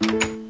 Música